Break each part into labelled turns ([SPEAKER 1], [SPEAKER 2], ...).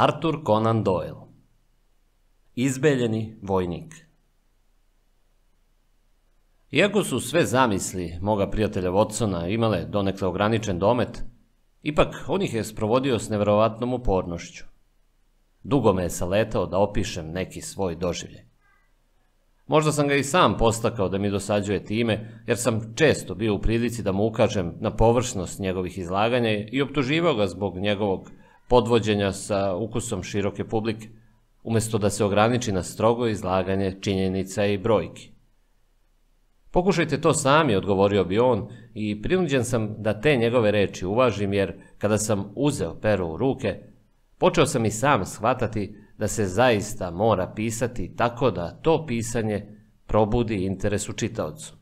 [SPEAKER 1] Arthur Conan Doyle Izbeljeni vojnik Iako su sve zamisli moga prijatelja Watsona imale donekle ograničen domet, ipak on ih je sprovodio s nevjerovatnom upornošću. Dugo me je saletao da opišem neki svoj doživljaj. Možda sam ga i sam postakao da mi dosađuje time, jer sam često bio u prilici da mu ukažem na površnost njegovih izlaganja i optuživao ga zbog njegovog podvođenja sa ukusom široke publike, umjesto da se ograniči na strogo izlaganje činjenica i brojki. Pokušajte to sami, odgovorio bi on, i prinuđen sam da te njegove reči uvažim, jer kada sam uzeo pero u ruke, počeo sam i sam shvatati da se zaista mora pisati tako da to pisanje probudi interes u čitaocu.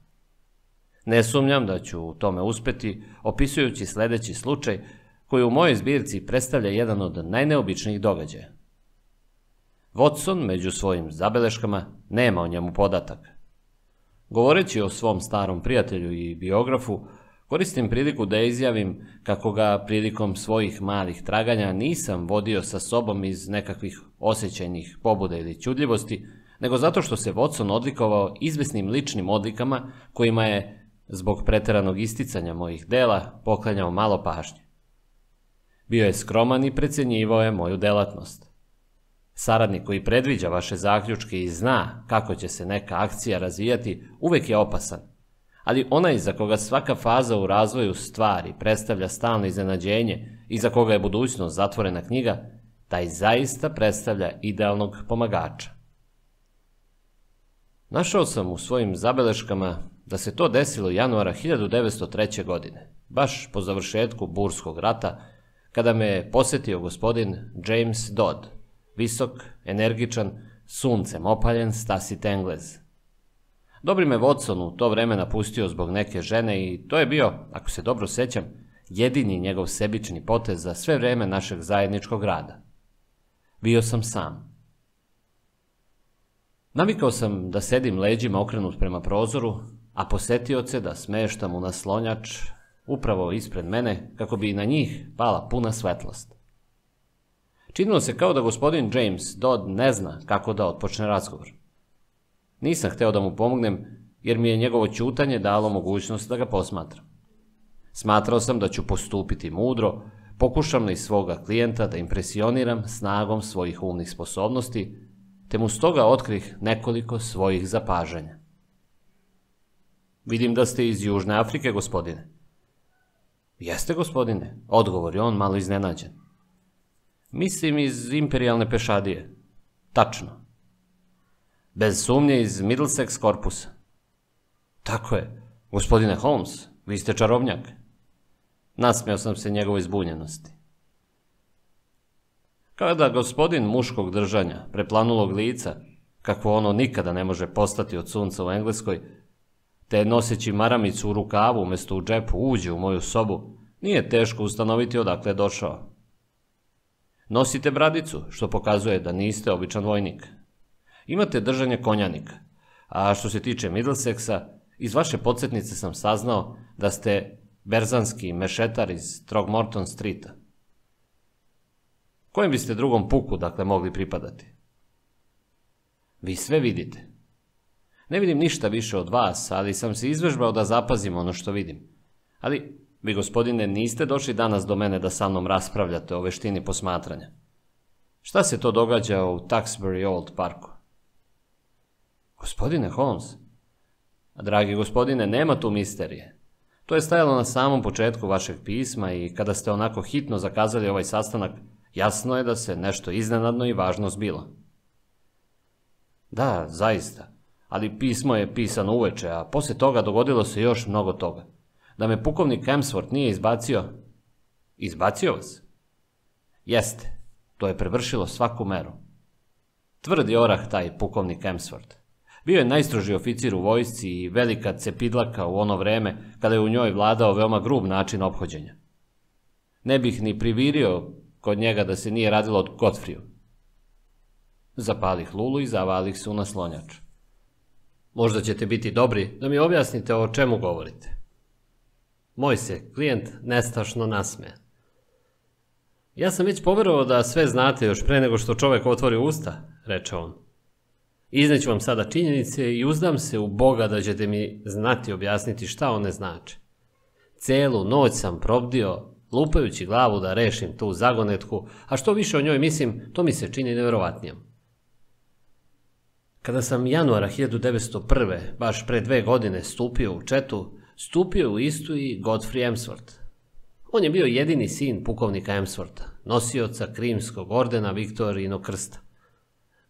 [SPEAKER 1] Ne sumnjam da ću u tome uspjeti, opisujući sljedeći slučaj koji u mojoj zbirci predstavlja jedan od najneobičnijih događaja. Watson među svojim zabeleškama nema o njemu podatak. Govoreći o svom starom prijatelju i biografu, koristim priliku da izjavim kako ga prilikom svojih malih traganja nisam vodio sa sobom iz nekakvih osjećajnih pobuda ili čudljivosti, nego zato što se Watson odlikovao izvesnim ličnim odlikama kojima je, zbog preteranog isticanja mojih dela, poklanjao malo pažnje. Bio je skroman i precjenjivao je moju delatnost. Saradnik koji predviđa vaše zaključke i zna kako će se neka akcija razvijati, uvijek je opasan. Ali onaj za koga svaka faza u razvoju stvari predstavlja stalno iznenađenje i za koga je budućnost zatvorena knjiga, taj zaista predstavlja idealnog pomagača. Našao sam u svojim zabeleškama da se to desilo januara 1903. godine, baš po završetku Burskog rata, kada me je posjetio gospodin James Dodd, visok, energičan, suncem opaljen Stasit Englez. Dobri me Watson u to vreme napustio zbog neke žene i to je bio, ako se dobro sećam, jedini njegov sebični potez za sve vrijeme našeg zajedničkog rada. Bio sam sam. Navikao sam da sedim leđima okrenut prema prozoru, a posetioce da smeštam u naslonjač upravo ispred mene kako bi na njih pala puna svetlost. Činilo se kao da gospodin James Dodd ne zna kako da otpočne razgovor. Nisam hteo da mu pomognem, jer mi je njegovo čutanje dalo mogućnost da ga posmatram. Smatrao sam da ću postupiti mudro, pokušam li svoga klijenta da impresioniram snagom svojih umnih sposobnosti, te mu stoga otkrih nekoliko svojih zapažanja. Vidim da ste iz Južne Afrike, gospodine. Jeste, gospodine, odgovor je on malo iznenađen. Mislim iz imperialne pešadije. Tačno. Bez sumnje iz Middlesex korpusa. Tako je. Gospodine Holmes, vi ste čarobnjak. Nasmio sam se njegovoj zbunjenosti. Kada gospodin muškog držanja, preplanulog lica, kakvo ono nikada ne može postati od sunca u Engleskoj, te noseći maramicu u rukavu umjesto u džepu uđe u moju sobu, nije teško ustanoviti odakle je došao. Nosite bradicu, što pokazuje da niste običan vojnik. Imate držanje konjanika, a što se tiče Middlesexa, iz vaše podsjetnice sam saznao da ste berzanski mešetar iz Trogmorton Streeta. Kojem biste drugom puku, dakle, mogli pripadati? Vi sve vidite. Ne vidim ništa više od vas, ali sam se izvežbao da zapazim ono što vidim. Ali vi, gospodine, niste došli danas do mene da sa mnom raspravljate o veštini posmatranja. Šta se to događa u Taxbury Old Parku? Gospodine Holmes, dragi gospodine, nema tu misterije. To je stajalo na samom početku vašeg pisma i kada ste onako hitno zakazali ovaj sastanak, jasno je da se nešto iznenadno i važno zbilo. Da, zaista, ali pismo je pisano uveče, a poslije toga dogodilo se još mnogo toga da me pukovnik Hemsworth nije izbacio. Izbacio vas? Jeste, to je prevršilo svaku meru. Tvrdi orah taj pukovnik Hemsworth. Bio je najstroži oficir u vojsci i velika cepidlaka u ono vreme kada je u njoj vladao veoma grub način ophođenja. Ne bih ni privirio kod njega da se nije radilo od Godfriju. Zapalih lulu i zavalih se u naslonjač. Možda ćete biti dobri da mi objasnite o čemu govorite. Moj se klijent nestašno nasme.
[SPEAKER 2] Ja sam već poverovao da sve znate još pre nego što čovjek otvori usta, reče on. Izneću vam sada činjenice i uzdam se u Boga da ćete mi znati objasniti šta one znače. Celu noć sam probdio, lupajući glavu da rešim tu zagonetku, a što više o njoj mislim, to mi se čini nevjerovatnijom. Kada sam januara 1901. baš pre dve godine stupio u četu, stupio u istu i Godfrey Emsworth. On je bio jedini sin pukovnika Emswortha, nosioca krimskog ordena Viktorijinog krsta.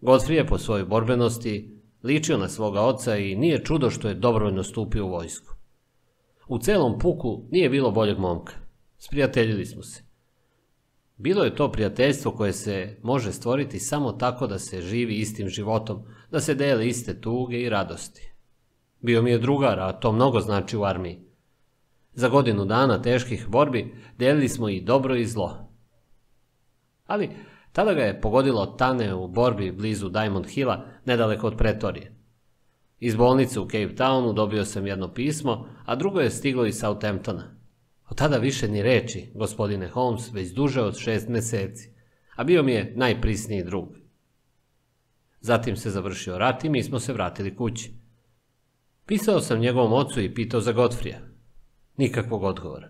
[SPEAKER 2] Godfrey je po svojoj borbenosti ličio na svoga oca i nije čudo što je dobrovoljno stupio u vojsku. U celom puku nije bilo boljeg momka. Sprijateljili smo se. Bilo je to prijateljstvo koje se može stvoriti samo tako da se živi istim životom, da se dele iste tuge i radosti. Bio mi je drugar, a to mnogo znači u armiji. Za godinu dana teških borbi delili smo i dobro i zlo. Ali tada ga je pogodilo Tane u borbi blizu Diamond Hilla, nedaleko od Pretorije. Iz bolnice u Cape Townu dobio sam jedno pismo, a drugo je stiglo iz Southamptona. Od tada više ni reči, gospodine Holmes, već duže od šest meseci, a bio mi je najprisniji drug. Zatim se završio rat i mi smo se vratili kući. Pisao sam njegovom ocu i pitao za Godfrija. Nikakvog odgovora.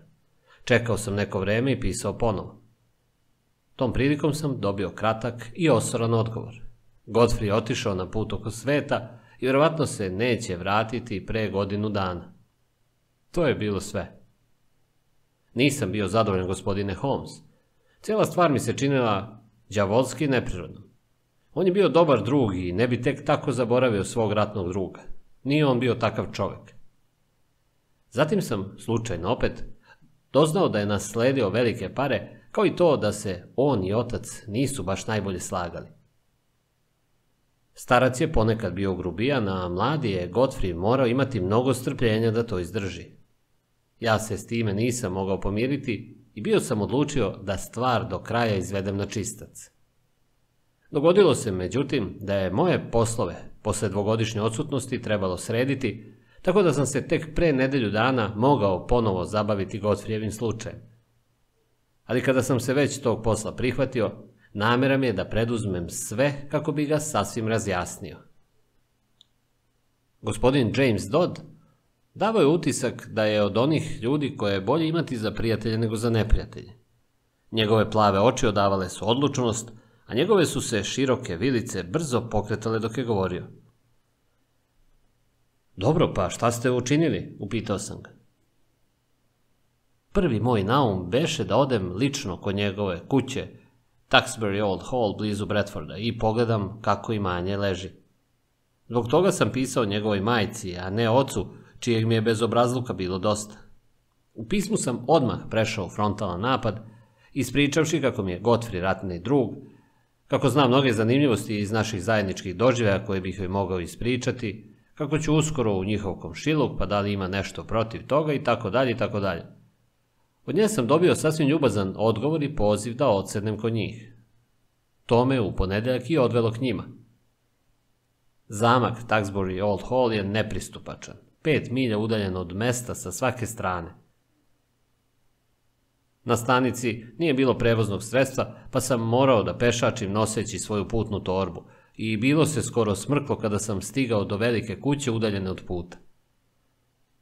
[SPEAKER 2] Čekao sam neko vreme i pisao ponovo. Tom prilikom sam dobio kratak i osoran odgovor. Godfrey je otišao na put oko sveta i vjerovatno se neće vratiti pre godinu dana. To je bilo sve. Nisam bio zadovoljan gospodine Holmes. Cijela stvar mi se činila đavolski neprirodnom. On je bio dobar drug i ne bi tek tako zaboravio svog ratnog druga. Nije on bio takav čovjek. Zatim sam, slučajno opet, doznao da je nasledio velike pare, kao i to da se on i otac nisu baš najbolje slagali. Starac je ponekad bio grubijan, a mladi je Godfrey morao imati mnogo strpljenja da to izdrži. Ja se s time nisam mogao pomiriti i bio sam odlučio da stvar do kraja izvedem na čistac. Dogodilo se, međutim, da je moje poslove posle dvogodišnje odsutnosti trebalo srediti, tako da sam se tek pre nedelju dana mogao ponovo zabaviti Godfrijevim slučajem. Ali kada sam se već tog posla prihvatio, namjera mi je da preduzmem sve kako bi ga sasvim razjasnio. Gospodin James Dodd davao je utisak da je od onih ljudi koje je bolje imati za prijatelje nego za neprijatelje. Njegove plave oči odavale su odlučnost, a njegove su se široke vilice brzo pokretale dok je govorio. Dobro, pa šta ste učinili? upitao sam ga. Prvi moj naum beše da odem lično kod njegove kuće, Tuxbury Old Hall blizu Bradforda i pogledam kako imanje leži. Zbog toga sam pisao njegovoj majci, a ne ocu, čijeg mi je bez obrazluka bilo dosta. U pismu sam odmah prešao u frontalan napad, ispričavši kako mi je Godfrey ratni drug, kako znam mnoge zanimljivosti iz naših zajedničkih doživljaja koje bih joj mogao ispričati, kako ću uskoro u njihov komšiluk, pa da li ima nešto protiv toga i tako dalje i tako dalje. Od nje sam dobio sasvim ljubazan odgovor i poziv da odsednem kod njih. To me u ponedeljak i odvelo k njima. Zamak Taxbury Old Hall je nepristupačan, pet milja udaljen od mesta sa svake strane. Na stanici nije bilo prevoznog sredstva, pa sam morao da pešačim noseći svoju putnu torbu i bilo se skoro smrklo kada sam stigao do velike kuće udaljene od puta.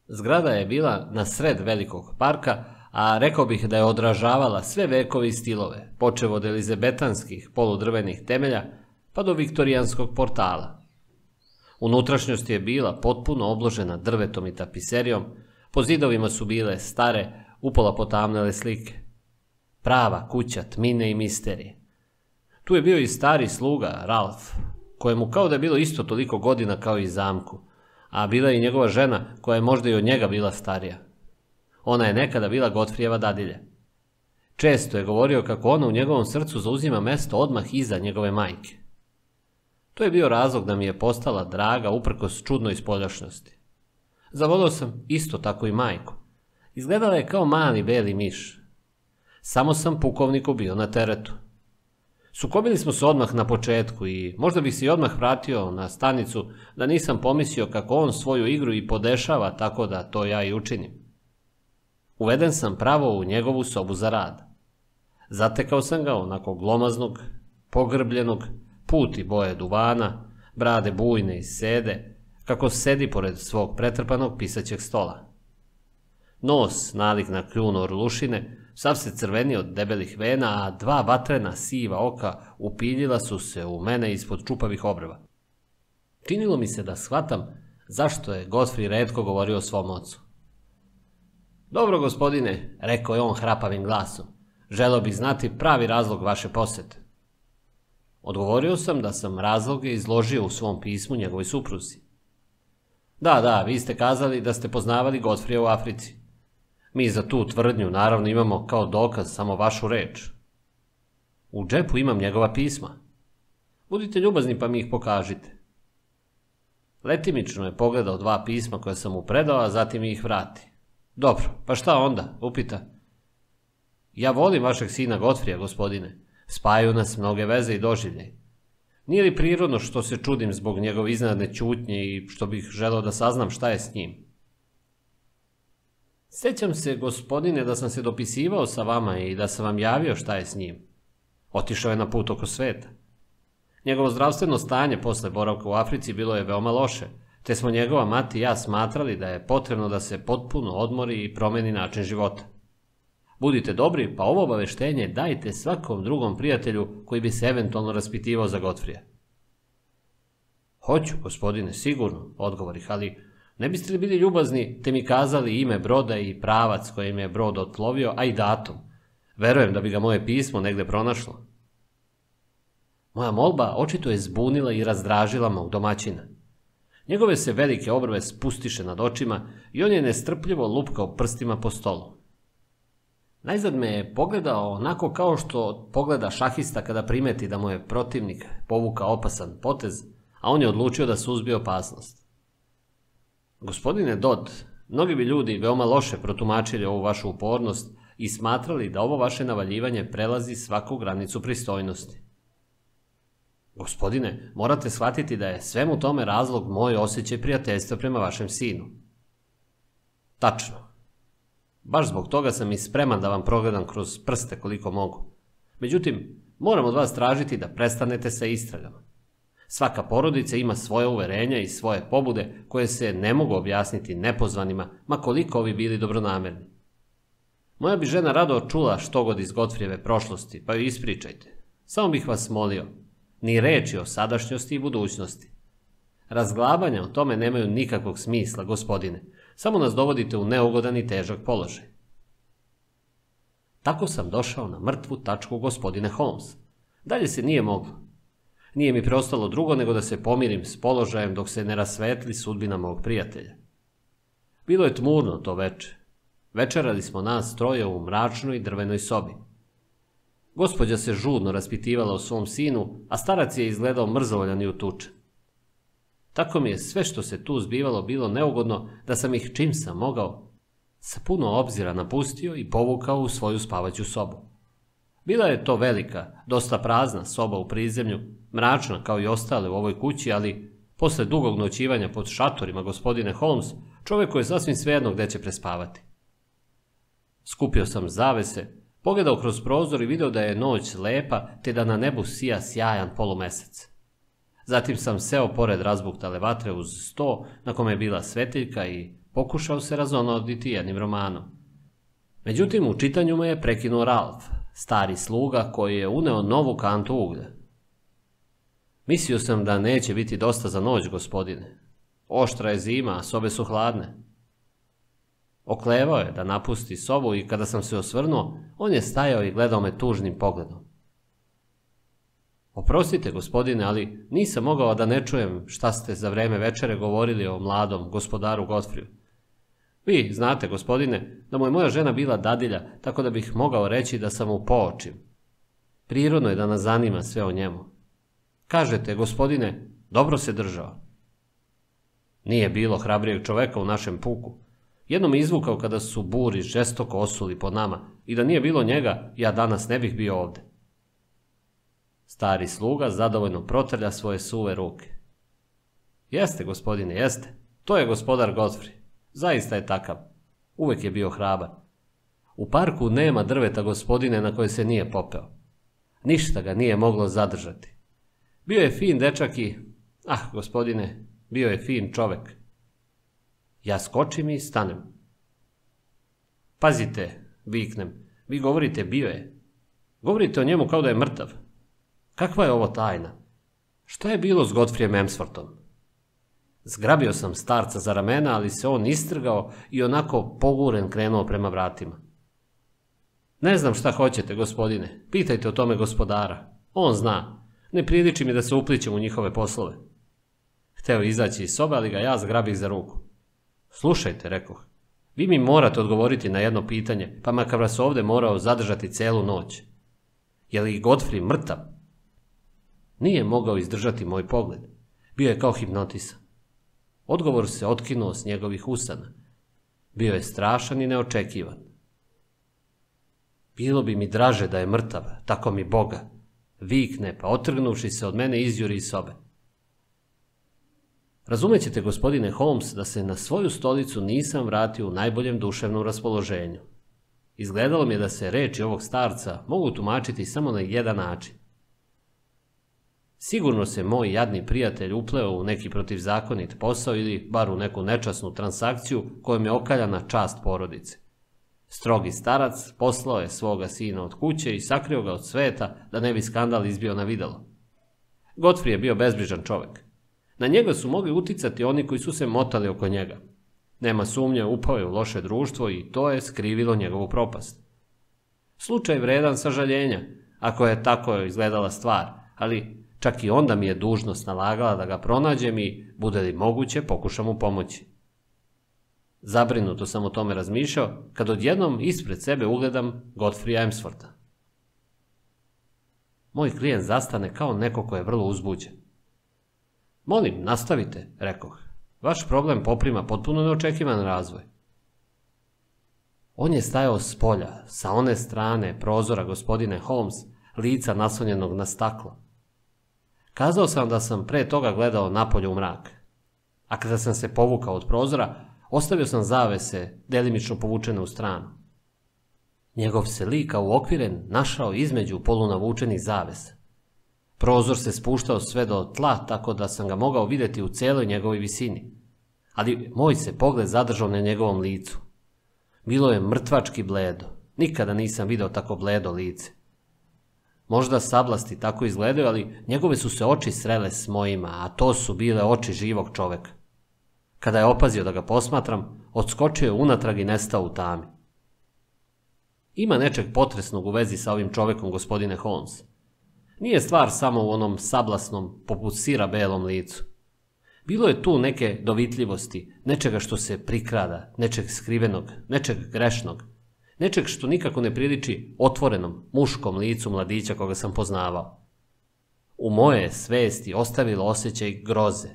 [SPEAKER 2] Zgrada je bila na sred velikog parka, a rekao bih da je odražavala sve vekovi stilove, počev od elizebetanskih poludrvenih temelja pa do viktorijanskog portala. Unutrašnjost je bila potpuno obložena drvetom i tapiserijom, po zidovima su bile stare, upola potamnele slike. Prava kuća tmine i misterije. Tu je bio i stari sluga, Ralph, kojemu kao da je bilo isto toliko godina kao i zamku, a bila je i njegova žena koja je možda i od njega bila starija. Ona je nekada bila Gotfrijeva dadilja. Često je govorio kako ona u njegovom srcu zauzima mesto odmah iza njegove majke. To je bio razlog da mi je postala draga uprkos čudnoj spoljašnosti. Zavolio sam isto tako i majku. Izgledala je kao mali beli miš. Samo sam pukovniku bio na teretu. Sukobili smo se odmah na početku i možda bih se i odmah vratio na stanicu da nisam pomislio kako on svoju igru i podešava tako da to ja i učinim. Uveden sam pravo u njegovu sobu za rad. Zatekao sam ga onako glomaznog, pogrbljenog, puti boje duvana, brade bujne i sede, kako sedi pored svog pretrpanog pisaćeg stola. Nos, nalik na kljunu orlušine, sav se crveni od debelih vena, a dva vatrena siva oka upiljila su se u mene ispod čupavih obrva. Činilo mi se da shvatam zašto je Godfrey redko govorio o svom ocu. Dobro, gospodine, rekao je on hrapavim glasom. Želeo bih znati pravi razlog vaše posete. Odgovorio sam da sam razloge izložio u svom pismu njegovoj supruzi. Da, da, vi ste kazali da ste poznavali Godfrija u Africi. Mi za tu tvrdnju naravno imamo kao dokaz samo vašu reč. U džepu imam njegova pisma. Budite ljubazni pa mi ih pokažite. Letimično je pogledao dva pisma koje sam mu predao, a zatim ih vrati. Dobro, pa šta onda? Upita. Ja volim vašeg sina Gotfrija, gospodine. Spajaju nas mnoge veze i doživljaj. Nije li prirodno što se čudim zbog njegove iznadne čutnje i što bih želeo da saznam šta je s njim? Sjećam se, gospodine, da sam se dopisivao sa vama i da sam vam javio šta je s njim. Otišao je na put oko sveta. Njegovo zdravstveno stanje posle boravka u Africi bilo je veoma loše, te smo njegova mati i ja smatrali da je potrebno da se potpuno odmori i promeni način života. Budite dobri, pa ovo obaveštenje dajte svakom drugom prijatelju koji bi se eventualno raspitivao za Gotfrija. Hoću, gospodine, sigurno, odgovorih, ali ne biste li bili ljubazni te mi kazali ime broda i pravac kojim je brod otlovio, a i datum? Verujem da bi ga moje pismo negde pronašlo. Moja molba očito je zbunila i razdražila mog domaćina. Njegove se velike obrve spustiše nad očima i on je nestrpljivo lupkao prstima po stolu. Najzad me je pogledao onako kao što pogleda šahista kada primeti da mu je protivnik povuka opasan potez, a on je odlučio da suzbije opasnost. Gospodine Dodd, mnogi bi ljudi veoma loše protumačili ovu vašu upornost i smatrali da ovo vaše navaljivanje prelazi svaku granicu pristojnosti. Gospodine, morate shvatiti da je svemu tome razlog moj osjećaj prijateljstva prema vašem sinu. Tačno. Baš zbog toga sam i spreman da vam progledam kroz prste koliko mogu. Međutim, moram od vas tražiti da prestanete sa istragama. Svaka porodica ima svoje uverenja i svoje pobude koje se ne mogu objasniti nepozvanima, ma koliko ovi bili dobronamerni. Moja bi žena rado čula što god iz Gotfrijeve prošlosti, pa ju ispričajte. Samo bih vas molio, ni reči o sadašnjosti i budućnosti. Razglabanja o tome nemaju nikakvog smisla, gospodine. Samo nas dovodite u neugodan i težak položaj. Tako sam došao na mrtvu tačku gospodine Holmes. Dalje se nije moglo. Nije mi preostalo drugo nego da se pomirim s položajem dok se ne rasvetli sudbina mog prijatelja. Bilo je tmurno to veče. Večerali smo nas troje u mračnoj drvenoj sobi. Gospođa se žudno raspitivala o svom sinu, a starac je izgledao mrzovoljan i utučen. Tako mi je sve što se tu zbivalo bilo neugodno da sam ih čim sam mogao sa puno obzira napustio i povukao u svoju spavaću sobu. Bila je to velika, dosta prazna soba u prizemlju, mračna kao i ostale u ovoj kući, ali posle dugog noćivanja pod šatorima gospodine Holmes, čovjeku je sasvim svejedno gde će prespavati. Skupio sam zavese, Pogledao kroz prozor i video da je noć lepa, te da na nebu sija sjajan polumesec. Zatim sam seo pored razbuktale vatre uz sto na kome je bila svetiljka i pokušao se razonoditi jednim romanom. Međutim, u čitanju me je prekinuo Ralf, stari sluga koji je uneo novu kantu uglja. Mislio sam da neće biti dosta za noć, gospodine. Oštra je zima, a sobe su hladne. Oklevao je da napusti sobu i kada sam se osvrnuo, on je stajao i gledao me tužnim pogledom. Oprostite, gospodine, ali nisam mogao da ne čujem šta ste za vreme večere govorili o mladom gospodaru Godfriju. Vi znate, gospodine, da mu je moja žena bila dadilja, tako da bih mogao reći da sam mu poočim. Prirodno je da nas zanima sve o njemu. Kažete, gospodine, dobro se držao. Nije bilo hrabrijeg čoveka u našem puku. Jednom izvukao kada su buri žestoko osuli po nama i da nije bilo njega, ja danas ne bih bio ovde. Stari sluga zadovoljno protrlja svoje suve ruke. Jeste, gospodine, jeste. To je gospodar Godfrey. Zaista je takav. Uvek je bio hrabar. U parku nema drveta gospodine na koje se nije popeo. Ništa ga nije moglo zadržati. Bio je fin dečak i, ah gospodine, bio je fin čovek. Ja skočim i stanem. Pazite, viknem, vi govorite bio je. Govorite o njemu kao da je mrtav. Kakva je ovo tajna? Šta je bilo s Godfrijem Emsworthom? Zgrabio sam starca za ramena, ali se on istrgao i onako poguren krenuo prema vratima. Ne znam šta hoćete, gospodine. Pitajte o tome gospodara. On zna. Ne priliči mi da se uplićem u njihove poslove. Hteo izaći iz sobe, ali ga ja zgrabih za ruku. Slušajte, rekoh. Vi mi morate odgovoriti na jedno pitanje, pa makar vas ovdje morao zadržati celu noć. Je li Godfrey mrtav? Nije mogao izdržati moj pogled. Bio je kao hipnotisan. Odgovor se otkinuo s njegovih usana. Bio je strašan i neočekivan. Bilo bi mi draže da je mrtav, tako mi Boga. Vikne, pa otrgnuši se od mene izjuri iz sobe. Razumećete, gospodine Holmes, da se na svoju stolicu nisam vratio u najboljem duševnom raspoloženju. Izgledalo mi je da se reči ovog starca mogu tumačiti samo na jedan način. Sigurno se moj jadni prijatelj upleo u neki protivzakonit posao ili bar u neku nečasnu transakciju kojom je okaljana čast porodice. Strogi starac poslao je svoga sina od kuće i sakrio ga od sveta da ne bi skandal izbio na videlo. Godfrey je bio bezbrižan čovjek. Na njega su mogli uticati oni koji su se motali oko njega. Nema sumnje, upao je u loše društvo i to je skrivilo njegovu propast. Slučaj vredan sažaljenja, ako je tako izgledala stvar, ali čak i onda mi je dužnost nalagala da ga pronađem i, bude li moguće, pokušam mu pomoći. Zabrinuto sam o tome razmišljao, kad odjednom ispred sebe ugledam Godfrey Emsforta. Moj klijent zastane kao neko ko je vrlo uzbuđen. Molim, nastavite, rekoh. Vaš problem poprima potpuno neočekivan razvoj. On je stajao s polja, sa one strane prozora gospodine Holmes, lica naslonjenog na staklo. Kazao sam da sam pre toga gledao napolje u mrak. A kada sam se povukao od prozora, ostavio sam zavese, delimično povučene u stranu. Njegov se lika uokviren našao između polunavučenih zavesa. Prozor se spuštao sve do tla, tako da sam ga mogao vidjeti u cijeloj njegovoj visini. Ali moj se pogled zadržao na njegovom licu. Bilo je mrtvački bledo. Nikada nisam vidio tako bledo lice. Možda sablasti tako izgledaju, ali njegove su se oči srele s mojima, a to su bile oči živog čoveka. Kada je opazio da ga posmatram, odskočio je unatrag i nestao u tami. Ima nečeg potresnog u vezi sa ovim čovekom, gospodine Holmes. Nije stvar samo u onom sablasnom, poput sira belom licu. Bilo je tu neke dovitljivosti, nečega što se prikrada, nečeg skrivenog, nečeg grešnog, nečeg što nikako ne priliči otvorenom, muškom licu mladića koga sam poznavao. U moje svesti ostavilo osjećaj groze.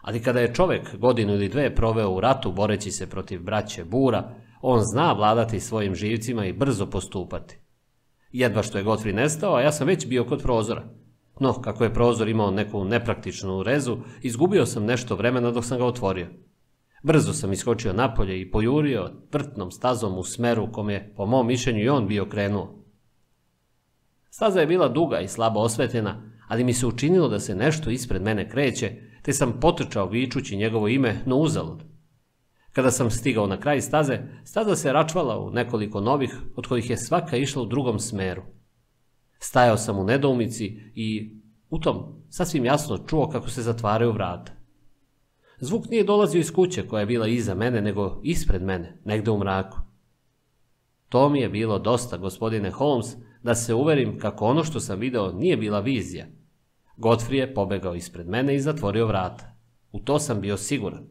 [SPEAKER 2] Ali kada je čovjek godinu ili dve proveo u ratu boreći se protiv braće Bura, on zna vladati svojim živcima i brzo postupati. Jedva što je Godfrey nestao, a ja sam već bio kod prozora. No, kako je prozor imao neku nepraktičnu rezu, izgubio sam nešto vremena dok sam ga otvorio. Brzo sam iskočio napolje i pojurio vrtnom stazom u smeru kom je, po mom mišljenju, i on bio krenuo. Staza je bila duga i slabo osvetljena, ali mi se učinilo da se nešto ispred mene kreće, te sam potrčao vičući njegovo ime, no uzalud. Kada sam stigao na kraj staze, staza se račvala u nekoliko novih, od kojih je svaka išla u drugom smeru. Stajao sam u nedoumici i u tom sasvim jasno čuo kako se zatvaraju vrata. Zvuk nije dolazio iz kuće koja je bila iza mene, nego ispred mene, negde u mraku. To mi je bilo dosta, gospodine Holmes, da se uverim kako ono što sam video nije bila vizija. Godfrey je pobegao ispred mene i zatvorio vrata. U to sam bio siguran.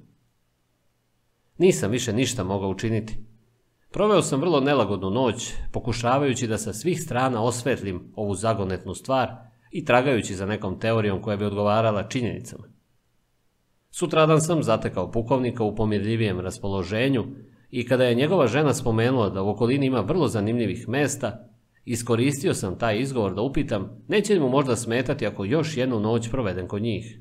[SPEAKER 2] Nisam više ništa mogao učiniti. Proveo sam vrlo nelagodnu noć, pokušavajući da sa svih strana osvetlim ovu zagonetnu stvar i tragajući za nekom teorijom koja bi odgovarala činjenicama. Sutradan sam zatekao pukovnika u pomirljivijem raspoloženju i kada je njegova žena spomenula da u okolini ima vrlo zanimljivih mesta, iskoristio sam taj izgovor da upitam neće li mu možda smetati ako još jednu noć proveden kod njih.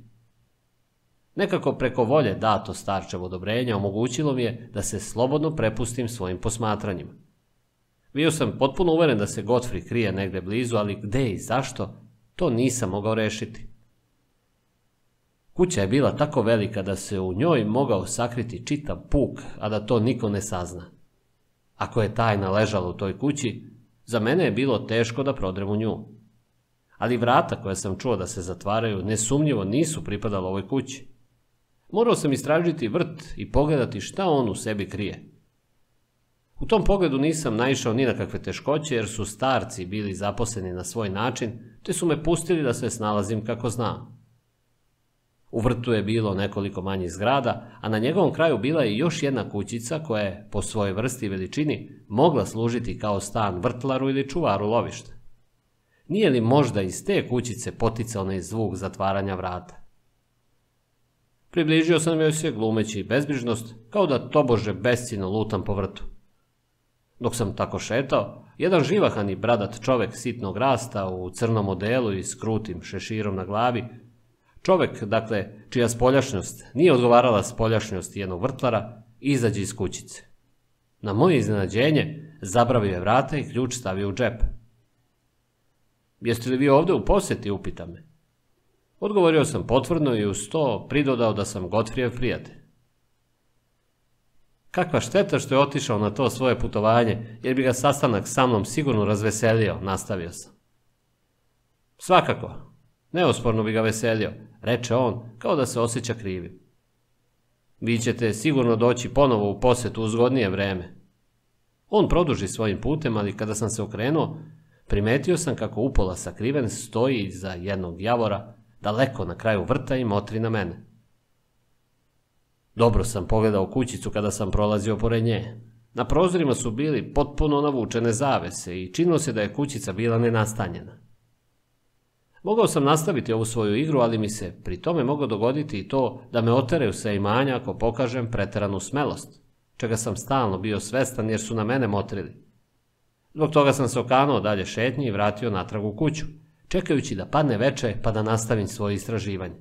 [SPEAKER 2] Nekako preko volje dato starčevo odobrenja omogućilo mi je da se slobodno prepustim svojim posmatranjima. Bio sam potpuno uveren da se Godfrey krije negde blizu, ali gde i zašto, to nisam mogao rešiti. Kuća je bila tako velika da se u njoj mogao sakriti čitav puk, a da to niko ne sazna. Ako je tajna ležala u toj kući, za mene je bilo teško da prodrem u nju. Ali vrata koja sam čuo da se zatvaraju nesumnjivo nisu pripadala ovoj kući. Morao sam istražiti vrt i pogledati šta on u sebi krije. U tom pogledu nisam naišao ni na kakve teškoće jer su starci bili zaposleni na svoj način, te su me pustili da se snalazim kako znam. U vrtu je bilo nekoliko manjih zgrada, a na njegovom kraju bila je još jedna kućica koja je, po svojoj vrsti i veličini, mogla služiti kao stan vrtlaru ili čuvaru lovišta. Nije li možda iz te kućice poticao na zvuk zatvaranja vrata? Približio sam joj se glumeći bezbrižnost, kao da tobože bescino lutam po vrtu. Dok sam tako šetao, jedan živahan i bradat čovek sitnog rasta u crnom modelu i s krutim šeširom na glavi Čovek, dakle, čija spoljašnjost nije odgovarala spoljašnjosti jednog vrtlara, izađe iz kućice. Na moje iznenađenje, zabravio je vrata i ključ stavio u džep. Jeste li vi ovde u poseti, upita me. Odgovorio sam potvrdno i uz to pridodao da sam Gotfrijev prijatelj. Kakva šteta što je otišao na to svoje putovanje, jer bi ga sastanak sa mnom sigurno razveselio, nastavio sam. Svakako, Neosporno bi ga veselio, reče on, kao da se osjeća krivi. Vi ćete sigurno doći ponovo u posetu u zgodnije vreme. On produži svojim putem, ali kada sam se okrenuo, primetio sam kako upola sakriven stoji iza jednog javora, daleko na kraju vrta i motri na mene. Dobro sam pogledao kućicu kada sam prolazio pored nje. Na prozorima su bili potpuno navučene zavese i činilo se da je kućica bila nenastanjena. Mogao sam nastaviti ovu svoju igru, ali mi se pri tome moglo dogoditi i to da me oteraju sa imanja ako pokažem preteranu smelost, čega sam stalno bio svestan jer su na mene motrili. Zbog toga sam se okanuo dalje šetnji i vratio natrag u kuću, čekajući da padne veče pa da nastavim svoje istraživanje.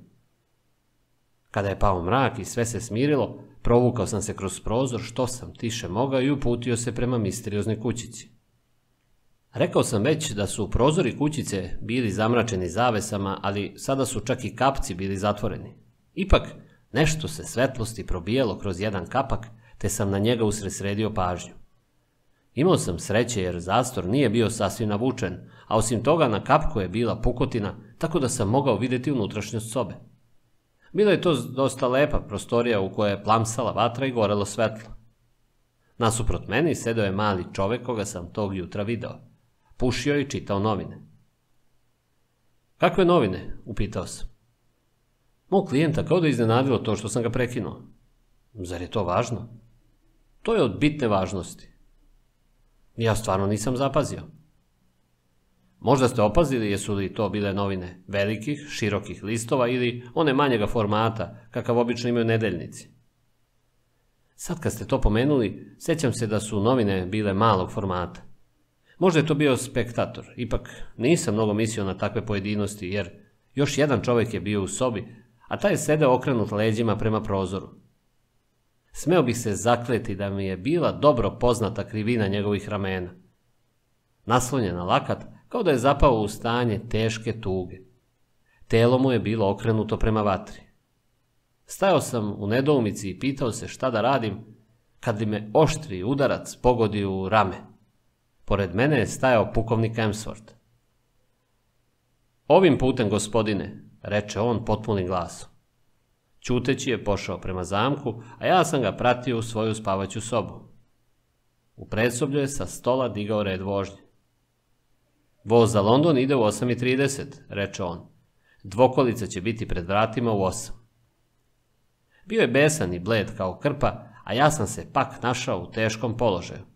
[SPEAKER 2] Kada je pao mrak i sve se smirilo, provukao sam se kroz prozor što sam tiše mogao i uputio se prema misterioznoj kućici. Rekao sam već da su prozori kućice bili zamračeni zavesama, ali sada su čak i kapci bili zatvoreni. Ipak, nešto se svetlosti probijelo kroz jedan kapak, te sam na njega usresredio pažnju. Imao sam sreće jer zastor nije bio sasvim navučen, a osim toga na kapku je bila pukotina, tako da sam mogao videti unutrašnjost sobe. Bila je to dosta lepa prostorija u kojoj je plamsala vatra i gorelo svetlo. Nasuprot meni sedao je mali čovek koga sam tog jutra video pušio i čitao novine. Kakve novine? upitao sam. Mog klijenta kao da iznenadilo to što sam ga prekinuo. Zar je to važno? To je od bitne važnosti. Ja stvarno nisam zapazio. Možda ste opazili jesu li to bile novine velikih, širokih listova ili one manjega formata, kakav obično imaju nedeljnici. Sad kad ste to pomenuli, sećam se da su novine bile malog formata. Možda je to bio spektator, ipak nisam mnogo mislio na takve pojedinosti, jer još jedan čovjek je bio u sobi, a taj je sedeo okrenut leđima prema prozoru. Smeo bih se zakleti da mi je bila dobro poznata krivina njegovih ramena. Naslonjen na lakat, kao da je zapao u stanje teške tuge. Telo mu je bilo okrenuto prema vatri. Stajao sam u nedoumici i pitao se šta da radim, kad li me oštri udarac pogodi u rame. Pored mene je stajao pukovnik Emsworth. Ovim putem, gospodine, reče on potpunim glasom. Ćuteći je pošao prema zamku, a ja sam ga pratio u svoju spavaću sobu. U predsoblju je sa stola digao red vožnje. Voz za London ide u 8.30, reče on. Dvokolica će biti pred vratima u 8. Bio je besan i bled kao krpa, a ja sam se pak našao u teškom položaju.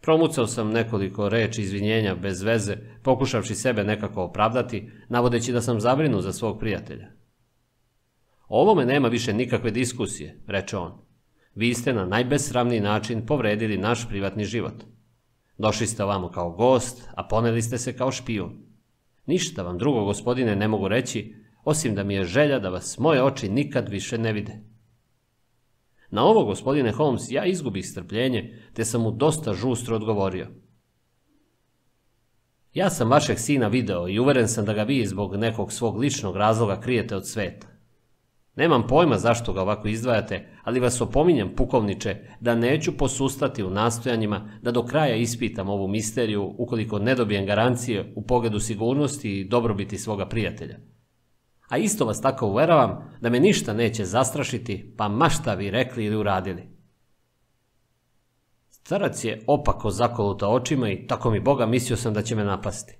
[SPEAKER 2] Promucao sam nekoliko reči izvinjenja bez veze, pokušavši sebe nekako opravdati, navodeći da sam zabrinut za svog prijatelja. O ovome nema više nikakve diskusije, reče on. Vi ste na najbesramniji način povredili naš privatni život. Došli ste ovamo kao gost, a poneli ste se kao špijun. Ništa vam drugo, gospodine, ne mogu reći, osim da mi je želja da vas moje oči nikad više ne vide. Na ovo, gospodine Holmes, ja izgubih strpljenje, te sam mu dosta žustro odgovorio. Ja sam vašeg sina video i uveren sam da ga vi zbog nekog svog ličnog razloga krijete od sveta. Nemam pojma zašto ga ovako izdvajate, ali vas opominjem, pukovniče, da neću posustati u nastojanjima da do kraja ispitam ovu misteriju ukoliko ne dobijem garancije u pogledu sigurnosti i dobrobiti svoga prijatelja. A isto vas tako uveravam da me ništa neće zastrašiti, pa mašta vi rekli ili uradili. Starac je opako zakoluta očima i tako mi Boga mislio sam da će me napasti.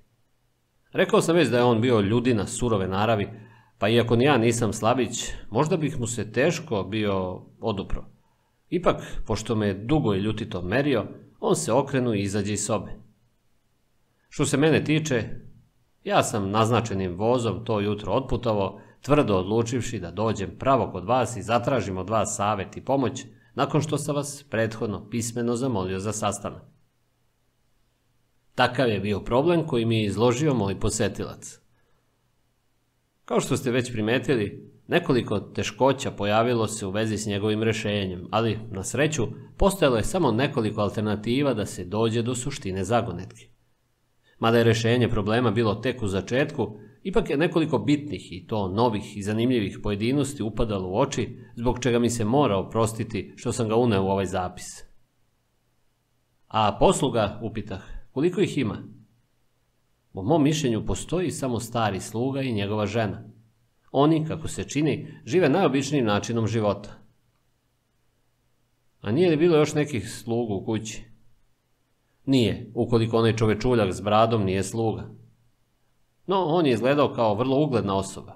[SPEAKER 2] Rekao sam već da je on bio ljudina surove naravi, pa iako ni ja nisam slabić, možda bih mu se teško bio odupro. Ipak, pošto me dugo i ljutito merio, on se okrenu i izađe iz sobe. Što se mene tiče, ja sam naznačenim vozom to jutro otputovao, tvrdo odlučivši da dođem pravo kod vas i zatražim od vas savjet i pomoć, nakon što sam vas prethodno pismeno zamolio za sastanak. Takav je bio problem koji mi je izložio moj posetilac. Kao što ste već primetili, nekoliko teškoća pojavilo se u vezi s njegovim rješenjem, ali na sreću postojalo je samo nekoliko alternativa da se dođe do suštine zagonetke. Mada je rješenje problema bilo tek u začetku, ipak je nekoliko bitnih i to novih i zanimljivih pojedinosti upadalo u oči, zbog čega mi se mora oprostiti što sam ga uneo u ovaj zapis. A posluga, upitah, koliko ih ima? Po mom mišljenju postoji samo stari sluga i njegova žena. Oni, kako se čini, žive najobičnijim načinom života. A nije li bilo još nekih slugu u kući? Nije, ukoliko onaj čovečuljak s bradom nije sluga. No, on je izgledao kao vrlo ugledna osoba.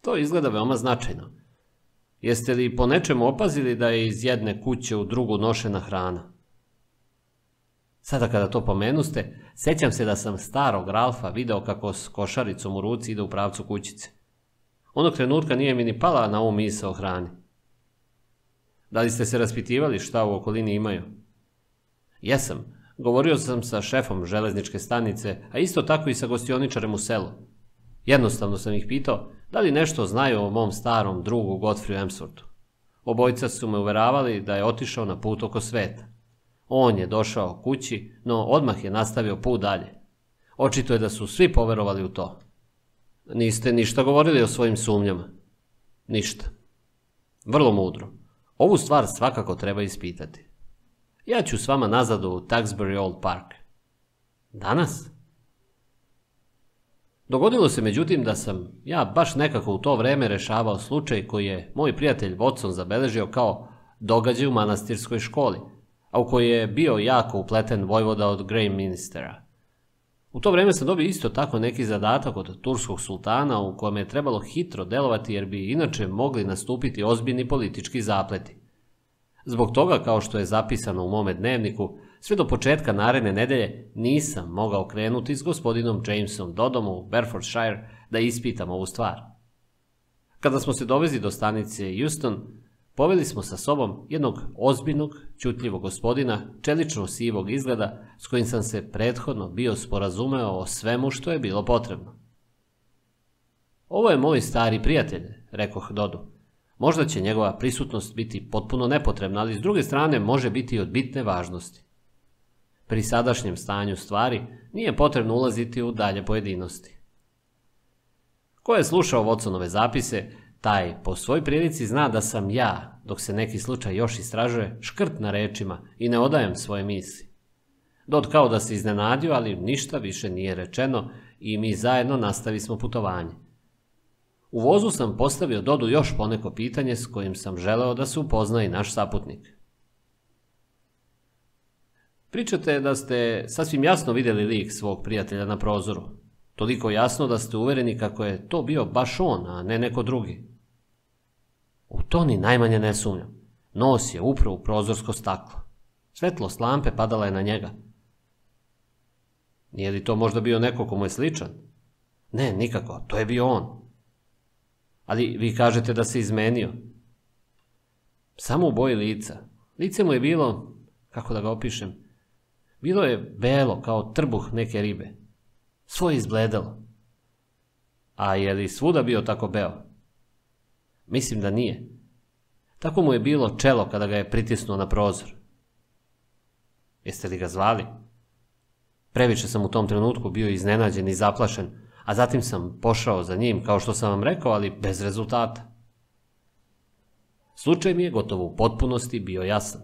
[SPEAKER 2] To izgleda veoma značajno. Jeste li po nečemu opazili da je iz jedne kuće u drugu nošena hrana? Sada kada to pomenuste, sjećam se da sam starog Ralfa video kako s košaricom u ruci ide u pravcu kućice. Onog trenutka nije mi ni pala na um misa o hrani. Da li ste se raspitivali šta u okolini imaju? Jesam. Govorio sam sa šefom železničke stanice, a isto tako i sa gostioničarem u selu. Jednostavno sam ih pitao da li nešto znaju o mom starom drugu Godfrey Emsworthu. Obojca su me uveravali da je otišao na put oko sveta. On je došao kući, no odmah je nastavio put dalje. Očito je da su svi poverovali u to. Niste ništa govorili o svojim sumnjama? Ništa. Vrlo mudro. Ovu stvar svakako treba ispitati. Ja ću s vama nazad u Taxbury Old Park. Danas? Dogodilo se međutim da sam ja baš nekako u to vrijeme rešavao slučaj koji je moj prijatelj Watson zabeležio kao događaj u manastirskoj školi, a u koji je bio jako upleten vojvoda od Grey Ministera. U to vrijeme sam dobio isto tako neki zadatak od turskog sultana u kojem je trebalo hitro delovati jer bi inače mogli nastupiti ozbiljni politički zapleti. Zbog toga, kao što je zapisano u mome dnevniku, sve do početka naredne nedelje nisam mogao krenuti s gospodinom Jamesom Dodom u Berfordshire da ispitam ovu stvar. Kada smo se dovezi do stanice Houston, poveli smo sa sobom jednog ozbiljnog, čutljivog gospodina, čelično sivog izgleda, s kojim sam se prethodno bio sporazumeo o svemu što je bilo potrebno. Ovo je moj stari prijatelj, rekoh Dodu. Možda će njegova prisutnost biti potpuno nepotrebna, ali s druge strane može biti od bitne važnosti. Pri sadašnjem stanju stvari nije potrebno ulaziti u dalje pojedinosti. Ko je slušao Watsonove zapise, taj po svoj prilici zna da sam ja, dok se neki slučaj još istražuje, škrt na rečima i ne odajem svoje misli. Dod kao da se iznenadio, ali ništa više nije rečeno i mi zajedno nastavi smo putovanje. U vozu sam postavio Dodu još poneko pitanje s kojim sam želeo da se upozna i naš saputnik. Pričate da ste sasvim jasno vidjeli lik svog prijatelja na prozoru. Toliko jasno da ste uvereni kako je to bio baš on, a ne neko drugi. U to ni najmanje ne sumnjam. Nos je upravo u prozorsko staklo. Svetlost lampe padala je na njega. Nije li to možda bio neko komu je sličan? Ne, nikako, to je bio on. Ali vi kažete da se izmenio. Samo u boji lica. Lice mu je bilo, kako da ga opišem, bilo je belo kao trbuh neke ribe. Svoje izgledalo. A je li svuda bio tako beo? Mislim da nije. Tako mu je bilo čelo kada ga je pritisnuo na prozor. Jeste li ga zvali? Previše sam u tom trenutku bio iznenađen i zaplašen, a zatim sam pošao za njim, kao što sam vam rekao, ali bez rezultata. Slučaj mi je gotovo u potpunosti bio jasan.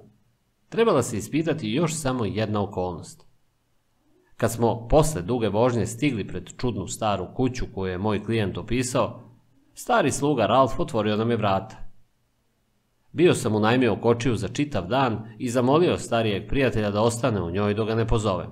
[SPEAKER 2] Trebala se ispitati još samo jedna okolnost. Kad smo posle duge vožnje stigli pred čudnu staru kuću koju je moj klijent opisao, stari sluga Ralf otvorio nam je vrata. Bio sam u najmio kočiju za čitav dan i zamolio starijeg prijatelja da ostane u njoj dok ga ne pozovem.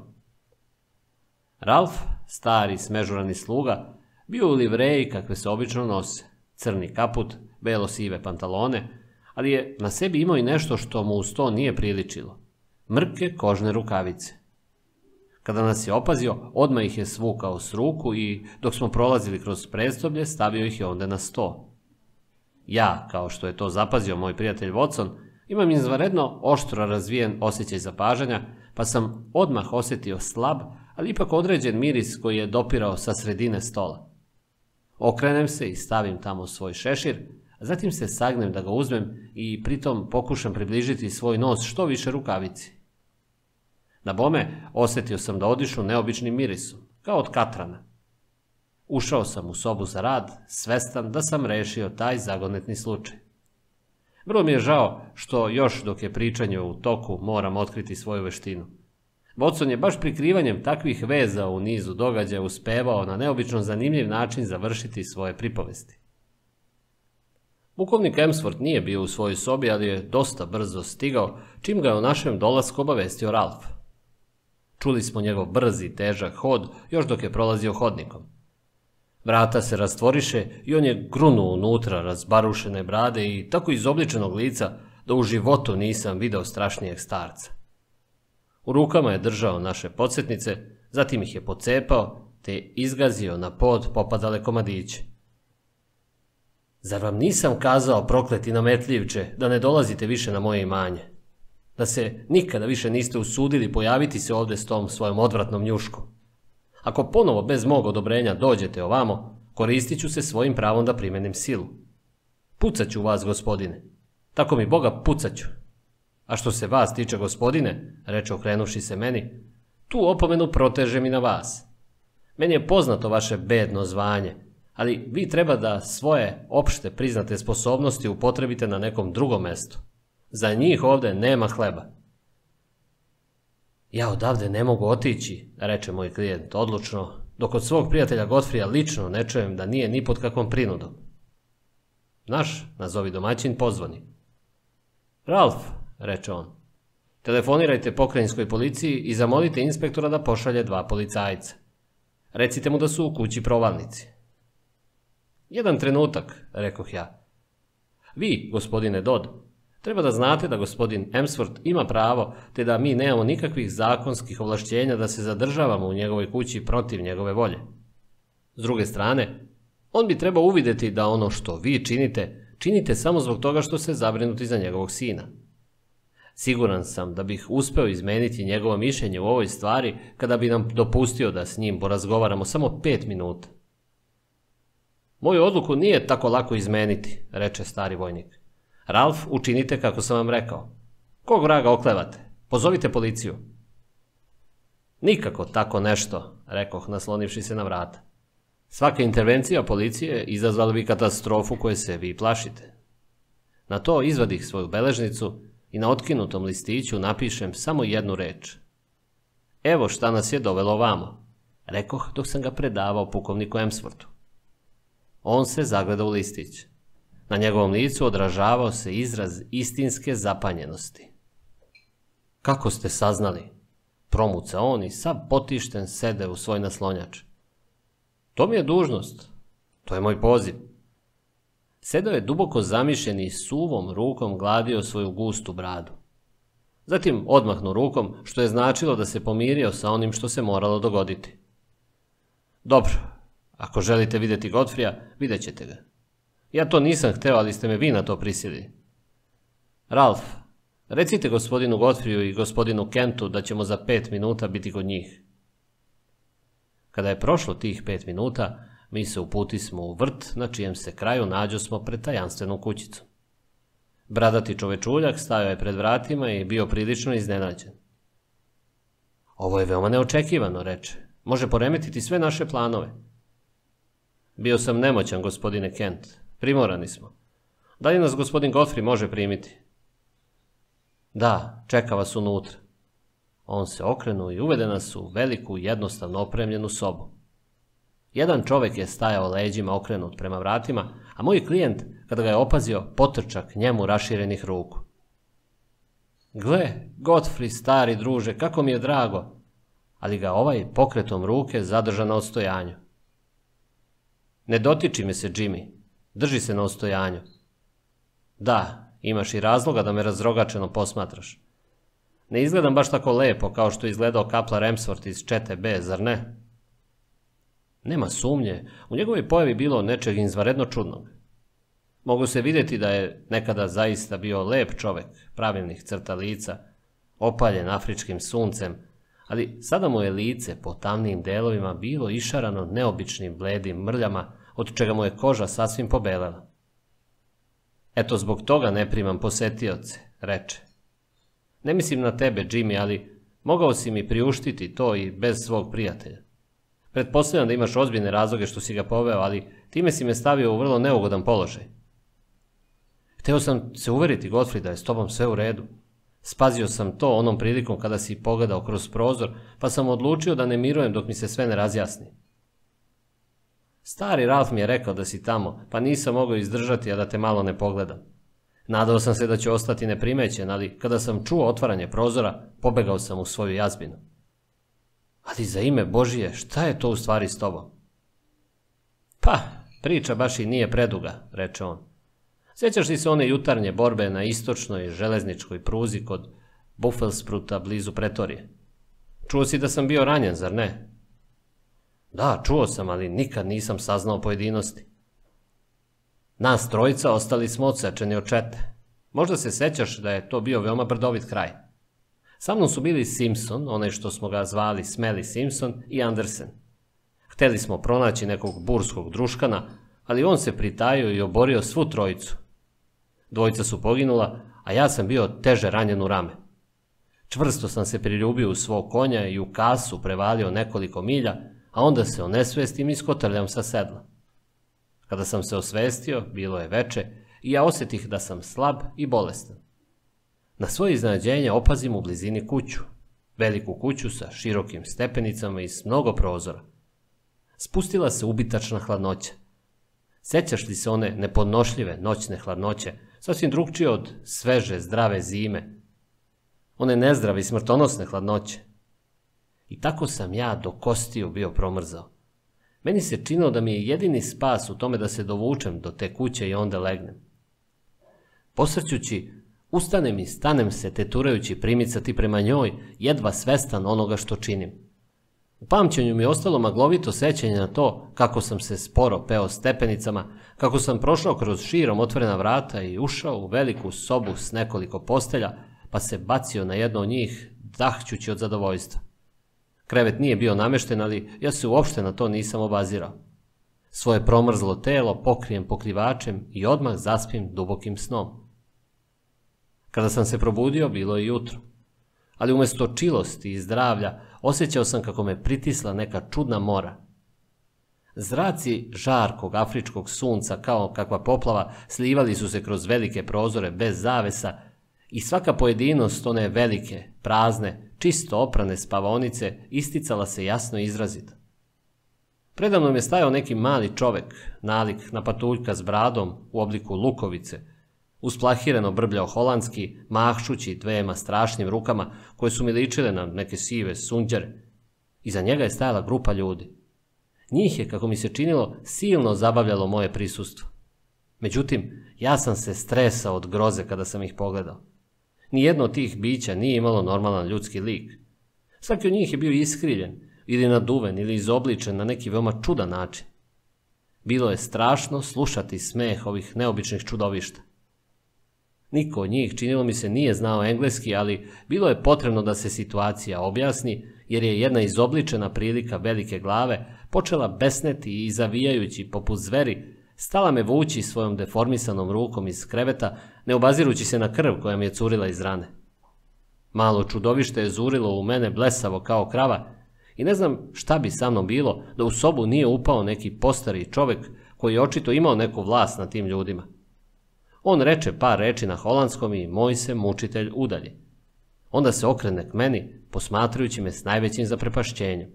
[SPEAKER 2] Ralf, stari smežurani sluga, bio u livreji kakve se obično nose, crni kaput, belo-sive pantalone, ali je na sebi imao i nešto što mu uz to nije priličilo. Mrke kožne rukavice. Kada nas je opazio, odmah ih je svukao s ruku i dok smo prolazili kroz predstoblje, stavio ih je onda na sto. Ja, kao što je to zapazio moj prijatelj Watson, imam izvanredno oštro razvijen osjećaj zapažanja, pa sam odmah osjetio slab, ali ipak određen miris koji je dopirao sa sredine stola. Okrenem se i stavim tamo svoj šešir, a zatim se sagnem da ga uzmem i pritom pokušam približiti svoj nos što više rukavici. Na bome osjetio sam da odišu neobičnim mirisom, kao od katrana. Ušao sam u sobu za rad, svestan da sam rešio taj zagonetni slučaj. Vrlo mi je žao što još dok je pričanje u toku moram otkriti svoju veštinu. Watson je baš prikrivanjem takvih veza u nizu događaja uspevao na neobično zanimljiv način završiti svoje pripovesti. Bukovnik Emsford nije bio u svojoj sobi, ali je dosta brzo stigao, čim ga je o našem dolasku obavestio Ralph. Čuli smo njegov brzi, težak hod, još dok je prolazio hodnikom. Vrata se rastvoriše i on je grunuo unutra razbarušene brade i tako izobličenog lica da u životu nisam video strašnijeg starca. U rukama je držao naše podsjetnice, zatim ih je pocepao, te izgazio na pod popadale komadiće. Zar vam nisam kazao, prokleti nametljivče, da ne dolazite više na moje imanje? Da se nikada više niste usudili pojaviti se ovdje s tom svojom odvratnom njuškom? Ako ponovo bez mog odobrenja dođete ovamo, koristit ću se svojim pravom da primenim silu. Pucat ću vas, gospodine. Tako mi Boga pucat ću. A što se vas tiče, gospodine, reče okrenuši se meni, tu opomenu protežem i na vas. Meni je poznato vaše bedno zvanje, ali vi treba da svoje opšte priznate sposobnosti upotrebite na nekom drugom mestu. Za njih ovdje nema hleba. Ja odavde ne mogu otići, reče moj klijent odlučno, dok od svog prijatelja Godfrija lično ne čujem da nije ni pod kakvom prinudom. Naš, nazovi domaćin, pozvoni. Ralf, reče on, telefonirajte pokrajinskoj policiji i zamolite inspektora da pošalje dva policajca. Recite mu da su u kući provalnici. Jedan trenutak, rekoh ja. Vi, gospodine Dodd, treba da znate da gospodin Emsworth ima pravo, te da mi nemamo nikakvih zakonskih ovlašćenja da se zadržavamo u njegovoj kući protiv njegove volje. S druge strane, on bi trebao uvidjeti da ono što vi činite, činite samo zbog toga što ste zabrinuti za njegovog sina. Siguran sam da bih uspeo izmeniti njegovo mišljenje u ovoj stvari kada bi nam dopustio da s njim porazgovaramo samo pet minuta. Moju odluku nije tako lako izmeniti, reče stari vojnik. Ralf, učinite kako sam vam rekao. Kog vraga oklevate? Pozovite policiju. Nikako tako nešto, rekoh naslonivši se na vrata. Svaka intervencija policije izazvala bi katastrofu koje se vi plašite. Na to izvadih svoju beležnicu i na otkinutom listiću napišem samo jednu reč. Evo šta nas je dovelo vamo, rekoh dok sam ga predavao pukovniku Emswortu. On se zagleda u listić. Na njegovom licu odražavao se izraz istinske zapanjenosti. Kako ste saznali? Promuca on i sav potišten sede u svoj naslonjač. To mi je dužnost. To je moj poziv. Sedao je duboko zamišljen i suvom rukom gladio svoju gustu bradu. Zatim odmahnu rukom, što je značilo da se pomirio sa onim što se moralo dogoditi. Dobro, ako želite vidjeti Godfrija, vidjet ćete ga. Ja to nisam hteo, ali ste me vi na to prisilili. Ralf, recite gospodinu Godfriju i gospodinu Kentu da ćemo za pet minuta biti kod njih. Kada je prošlo tih pet minuta, Mi se uputi smo u vrt, na čijem se kraju nađo smo pred tajanstvenom kućicom. Bradati čovečuljak stajao je pred vratima i bio prilično iznenađen. Ovo je veoma neočekivano, reče. Može poremetiti sve naše planove. Bio sam nemoćan, gospodine Kent. Primorani smo. Da li nas gospodin Godfrey može primiti? Da, čeka vas unutra. On se okrenuo i uvede nas u veliku, jednostavno opremljenu sobu. Jedan čovjek je stajao leđima okrenut prema vratima, a moj klijent, kada ga je opazio, potrčak njemu raširenih ruku. Gle, Godfrey, stari druže, kako mi je drago, ali ga ovaj pokretom ruke zadrža na ostojanju. Ne dotiči me se, Jimmy, drži se na ostojanju. Da, imaš i razloga da me razrogačeno posmatraš. Ne izgledam baš tako lepo kao što je izgledao Kapla Remsworth iz Čete B, zar ne? Nema sumnje, u njegovoj pojavi bilo nečeg izvaredno čudnog. Mogu se vidjeti da je nekada zaista bio lep čovjek, pravilnih crta lica, opaljen afričkim suncem, ali sada mu je lice po tamnim delovima bilo išarano neobičnim bledim mrljama, od čega mu je koža sasvim pobelela. Eto zbog toga ne primam posetioce, reče. Ne mislim na tebe, Jimmy, ali mogao si mi priuštiti to i bez svog prijatelja. Pretpostavljam da imaš ozbiljne razloge što si ga poveo, ali time si me stavio u vrlo neugodan položaj. Hteo sam se uveriti, Godfrey, da je s tobom sve u redu. Spazio sam to onom prilikom kada si pogledao kroz prozor, pa sam odlučio da ne mirujem dok mi se sve ne razjasni. Stari Ralf mi je rekao da si tamo, pa nisam mogao izdržati, a da te malo ne pogledam. Nadao sam se da će ostati neprimećen, ali kada sam čuo otvaranje prozora, pobegao sam u svoju jazbinu. Ali za ime Božije, šta je to u stvari s tobom? Pa, priča baš i nije preduga, reče on. Sjećaš li se one jutarnje borbe na istočnoj železničkoj pruzi kod Buffelsspruta blizu Pretorije? Čuo si da sam bio ranjen, zar ne? Da, čuo sam, ali nikad nisam saznao pojedinosti. Nas trojica ostali smo odsečeni od čete. Možda se sećaš da je to bio veoma brdovit kraj. Sa mnom su bili Simpson, onaj što smo ga zvali Smelly Simpson i Andersen. Hteli smo pronaći nekog burskog druškana, ali on se pritajio i oborio svu trojicu. Dvojica su poginula, a ja sam bio teže ranjen u rame. Čvrsto sam se priljubio u svog konja i u kasu prevalio nekoliko milja, a onda se onesvestim i skotrljam sa sedla. Kada sam se osvestio, bilo je veče i ja osjetih da sam slab i bolestan. Na svoje iznenađenje opazim u blizini kuću, veliku kuću sa širokim stepenicama i s mnogo prozora. Spustila se ubitačna hladnoća. Sjećaš li se one nepodnošljive noćne hladnoće, sasvim drugčije od sveže, zdrave zime? One nezdrave i smrtonosne hladnoće. I tako sam ja do kostiju bio promrzao. Meni se činilo da mi je jedini spas u tome da se dovučem do te kuće i onda legnem. Posrćući, ustanem i stanem se teturajući primicati prema njoj, jedva svestan onoga što činim. U pamćenju mi je ostalo maglovito sećanje na to kako sam se sporo peo stepenicama, kako sam prošao kroz širom otvorena vrata i ušao u veliku sobu s nekoliko postelja, pa se bacio na jedno od njih, dahćući od zadovoljstva. Krevet nije bio namešten, ali ja se uopšte na to nisam obazirao. Svoje promrzlo telo pokrijem pokrivačem i odmah zaspim dubokim snom. Kada sam se probudio, bilo je jutro. Ali umjesto čilosti i zdravlja, osjećao sam kako me pritisla neka čudna mora. Zraci žarkog afričkog sunca kao kakva poplava slivali su se kroz velike prozore bez zavesa i svaka pojedinost one velike, prazne, čisto oprane spavaonice isticala se jasno izrazito. Predamnom je stajao neki mali čovek, nalik na patuljka s bradom u obliku lukovice, usplahireno brbljao holandski, mahšući dvema strašnim rukama koje su mi ličile na neke sive sunđere. Iza njega je stajala grupa ljudi. Njih je, kako mi se činilo, silno zabavljalo moje prisustvo. Međutim, ja sam se stresao od groze kada sam ih pogledao. Nijedno od tih bića nije imalo normalan ljudski lik. Svaki od njih je bio iskriljen, ili naduven, ili izobličen na neki veoma čudan način. Bilo je strašno slušati smeh ovih neobičnih čudovišta. Niko od njih, činilo mi se, nije znao engleski, ali bilo je potrebno da se situacija objasni, jer je jedna izobličena prilika velike glave počela besneti i zavijajući poput zveri, stala me vući svojom deformisanom rukom iz kreveta, ne obazirući se na krv koja mi je curila iz rane. Malo čudovište je zurilo u mene blesavo kao krava i ne znam šta bi sa mnom bilo da u sobu nije upao neki postari čovjek koji je očito imao neku vlast na tim ljudima. On reče par reči na holandskom i moj se mučitelj udalji. Onda se okrene k meni, posmatrujući me s najvećim zaprepašćenjem.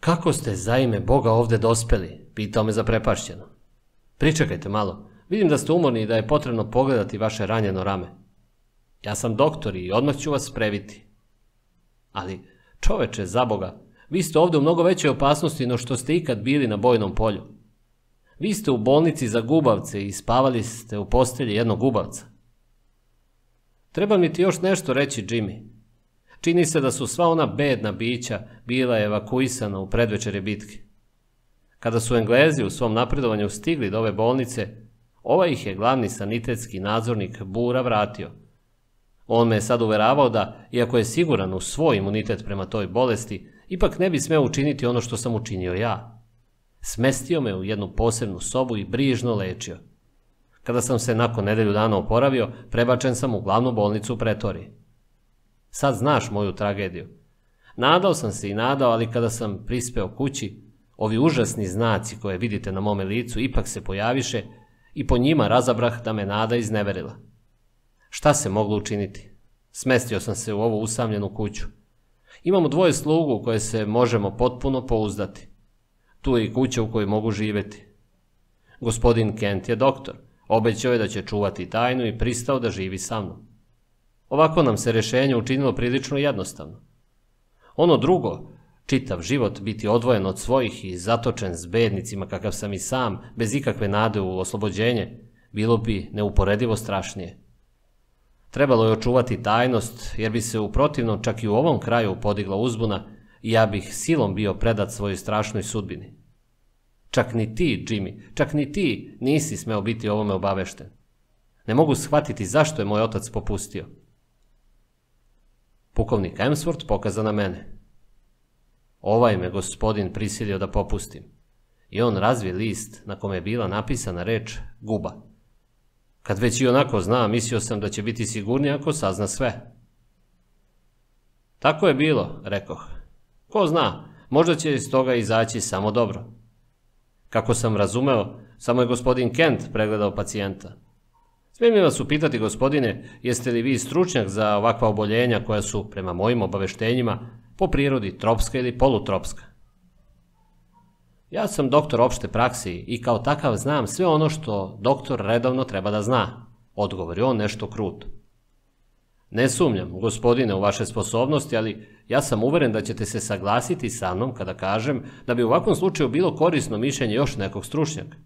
[SPEAKER 2] Kako ste za ime Boga ovdje dospeli? Pitao me zaprepašćeno. Pričekajte malo. Vidim da ste umorni i da je potrebno pogledati vaše ranjeno rame. Ja sam doktor i odmah ću vas spreviti. Ali, čoveče, za Boga, vi ste ovdje u mnogo većoj opasnosti no što ste ikad bili na bojnom polju. Vi ste u bolnici za gubavce i spavali ste u postelji jednog gubavca. Treba mi ti još nešto reći, Jimmy. Čini se da su sva ona bedna bića bila evakuisana u predvečere bitke. Kada su Englezi u svom napredovanju stigli do ove bolnice, ovaj ih je glavni sanitetski nadzornik Bura vratio. On me je sad uveravao da, iako je siguran u svoj imunitet prema toj bolesti, ipak ne bi smeo učiniti ono što sam učinio ja. Smestio me u jednu posebnu sobu i brižno lečio. Kada sam se nakon nedelju dana oporavio, prebačen sam u glavnu bolnicu u Pretoriji. Sad znaš moju tragediju. Nadao sam se i nadao, ali kada sam prispeo kući, ovi užasni znaci koje vidite na mome licu ipak se pojaviše i po njima razabrah da me nada izneverila. Šta se moglo učiniti? Smestio sam se u ovu usamljenu kuću. Imamo dvoje slugu koje se možemo potpuno pouzdati. Tu je i kuća u kojoj mogu živjeti. Gospodin Kent je doktor. Obećao je da će čuvati tajnu i pristao da živi sa mnom. Ovako nam se rješenje učinilo prilično jednostavno. Ono drugo, čitav život biti odvojen od svojih i zatočen s bednicima kakav sam i sam, bez ikakve nade u oslobođenje, bilo bi neuporedivo strašnije. Trebalo je očuvati tajnost, jer bi se u protivnom čak i u ovom kraju podigla uzbuna ja bih silom bio predat svojoj strašnoj sudbini. Čak ni ti, Jimmy, čak ni ti nisi smeo biti ovome obavešten. Ne mogu shvatiti zašto je moj otac popustio. Pukovnik Emsworth pokaza na mene. Ovaj me gospodin prisilio da popustim. I on razvije list na kome je bila napisana reč guba. Kad već i onako zna, mislio sam da će biti sigurniji ako sazna sve. Tako je bilo, rekoh. Ko zna, možda će iz toga izaći samo dobro. Kako sam razumeo, samo je gospodin Kent pregledao pacijenta. Smijem vas upitati, gospodine, jeste li vi stručnjak za ovakva oboljenja koja su, prema mojim obaveštenjima, po prirodi tropska ili polutropska? Ja sam doktor opšte praksi i kao takav znam sve ono što doktor redovno treba da zna, odgovori on nešto kruto. Ne sumnjam, gospodine, u vaše sposobnosti, ali ja sam uveren da ćete se saglasiti sa mnom kada kažem da bi u ovakvom slučaju bilo korisno mišljenje još nekog stručnjaka.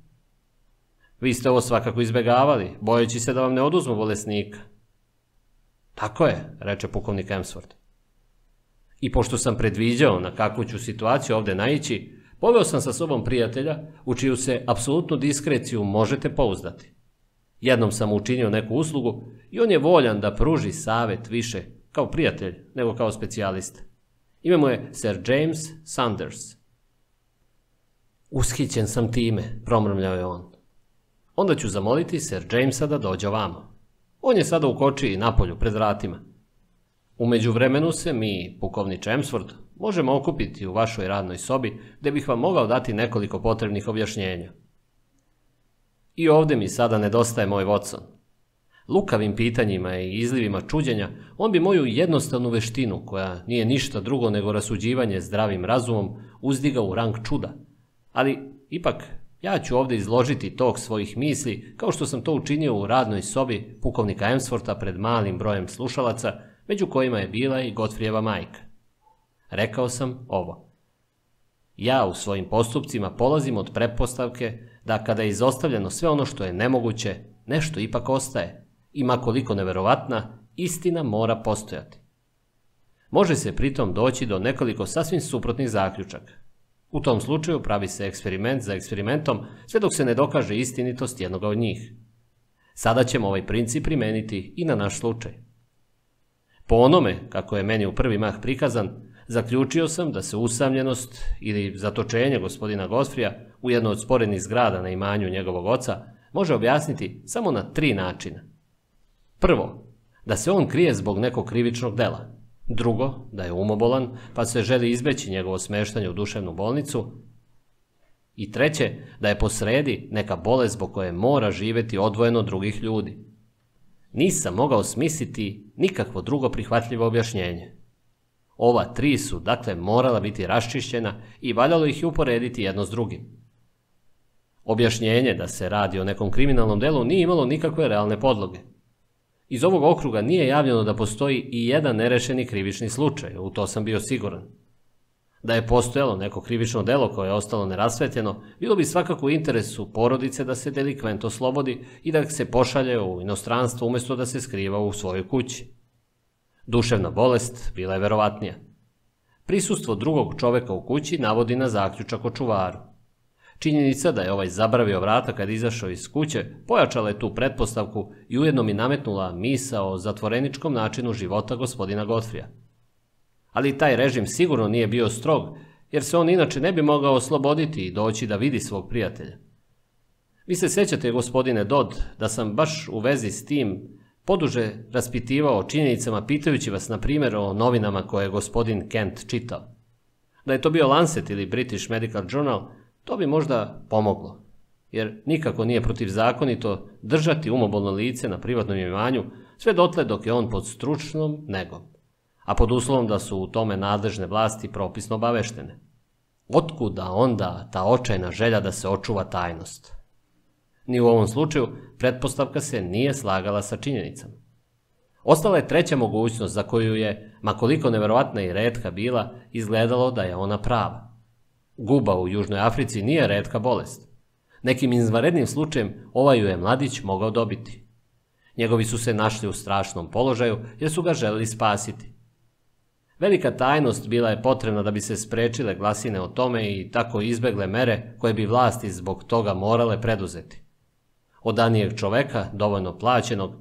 [SPEAKER 2] Vi ste ovo svakako izbjegavali, bojeći se da vam ne oduzmu bolesnika. Tako je, reče pukovnik Emsford. I pošto sam predviđao na kakvu ću situaciju ovdje naići, poveo sam sa sobom prijatelja u čiju se apsolutnu diskreciju možete pouzdati. Jednom sam učinio neku uslugu i on je voljan da pruži savjet više kao prijatelj nego kao specijalist. Ime mu je Sir James Sanders. Ushićen sam time, promrmljao je on. Onda ću zamoliti Sir Jamesa da dođe ovamo. On je sada u koči i napolju, pred vratima. U međuvremenu se mi, pukovni Emsford, možemo okupiti u vašoj radnoj sobi, gdje bih vam mogao dati nekoliko potrebnih objašnjenja. I ovdje mi sada nedostaje moj Watson. Lukavim pitanjima i izlivima čuđenja, on bi moju jednostavnu veštinu, koja nije ništa drugo nego rasuđivanje zdravim razumom, uzdigao u rang čuda. Ali, ipak, ja ću ovdje izložiti tok svojih misli, kao što sam to učinio u radnoj sobi pukovnika Emsforta pred malim brojem slušalaca, među kojima je bila i Gotfrijeva majka. Rekao sam ovo. Ja u svojim postupcima polazim od pretpostavke da kada je izostavljeno sve ono što je nemoguće, nešto ipak ostaje. Ima koliko neverovatna, istina mora postojati. Može se pritom doći do nekoliko sasvim suprotnih zaključaka. U tom slučaju pravi se eksperiment za eksperimentom sve dok se ne dokaže istinitost jednog od njih. Sada ćemo ovaj princip primijeniti i na naš slučaj. Po onome, kako je meni u prvi mah prikazan, zaključio sam da se usamljenost ili zatočenje gospodina Gosfrija u jednoj od sporednih zgrada na imanju njegovog oca može objasniti samo na tri načina. Prvo, da se on krije zbog nekog krivičnog dela. Drugo, da je umobolan pa se želi izbeći njegovo smeštanje u duševnu bolnicu. I treće, da je posredi neka bolest zbog koje mora živjeti odvojeno od drugih ljudi. Nisam mogao smisliti nikakvo drugo prihvatljivo objašnjenje. Ova tri su, dakle, morala biti raščišćena i valjalo ih uporediti jedno s drugim. Objašnjenje da se radi o nekom kriminalnom delu nije imalo nikakve realne podloge. Iz ovog okruga nije javljeno da postoji i jedan nerešeni krivični slučaj, u to sam bio siguran. Da je postojalo neko krivično delo koje je ostalo nerasvetljeno, bilo bi svakako u interesu porodice da se delikvent oslobodi i da se pošalje u inostranstvo umjesto da se skriva u svojoj kući. Duševna bolest bila je verovatnija. Prisustvo drugog čoveka u kući navodi na zaključak o čuvaru. Činjenica da je ovaj zabravio vrata kad izašao iz kuće pojačala je tu pretpostavku i ujedno mi nametnula misa o zatvoreničkom načinu života gospodina Godfrija. Ali taj režim sigurno nije bio strog, jer se on inače ne bi mogao osloboditi i doći da vidi svog prijatelja. Vi se sjećate, gospodine Dodd, da sam baš u vezi s tim poduže raspitivao o činjenicama pitajući vas na primjer o novinama koje je gospodin Kent čitao. Da je to bio Lancet ili British Medical Journal, to bi možda pomoglo, jer nikako nije protivzakonito držati umobolno lice na privatnom imanju sve dotle dok je on pod stručnom negom, a pod uslovom da su u tome nadležne vlasti propisno obaveštene. Otkuda onda ta očajna želja da se očuva tajnost? Ni u ovom slučaju pretpostavka se nije slagala sa činjenicama. Ostala je treća mogućnost za koju je, makoliko neverovatna i redka bila, izgledalo da je ona prava. Guba u Južnoj Africi nije redka bolest. Nekim izvanrednim slučajem ovaj ju je mladić mogao dobiti. Njegovi su se našli u strašnom položaju jer su ga želeli spasiti. Velika tajnost bila je potrebna da bi se sprečile glasine o tome i tako izbegle mere koje bi vlasti zbog toga morale preduzeti. Od danijeg čoveka, dovoljno plaćenog,